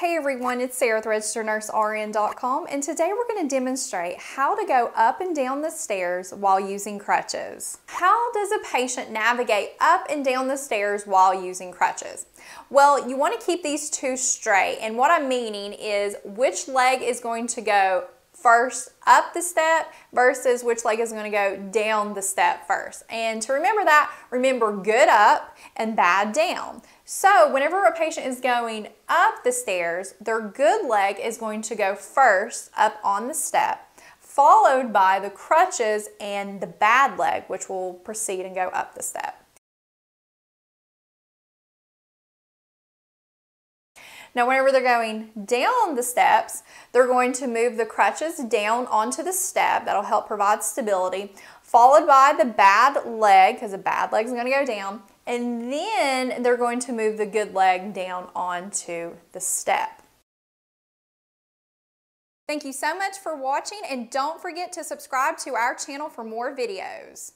Hey everyone, it's Sarah with RegisteredNurseRN.com and today we're going to demonstrate how to go up and down the stairs while using crutches. How does a patient navigate up and down the stairs while using crutches? Well, you want to keep these two straight and what I'm meaning is which leg is going to go first up the step versus which leg is going to go down the step first. And to remember that, remember good up and bad down. So whenever a patient is going up the stairs, their good leg is going to go first up on the step, followed by the crutches and the bad leg, which will proceed and go up the step. Now, whenever they're going down the steps, they're going to move the crutches down onto the step. That'll help provide stability, followed by the bad leg, because the bad leg is going to go down, and then they're going to move the good leg down onto the step. Thank you so much for watching, and don't forget to subscribe to our channel for more videos.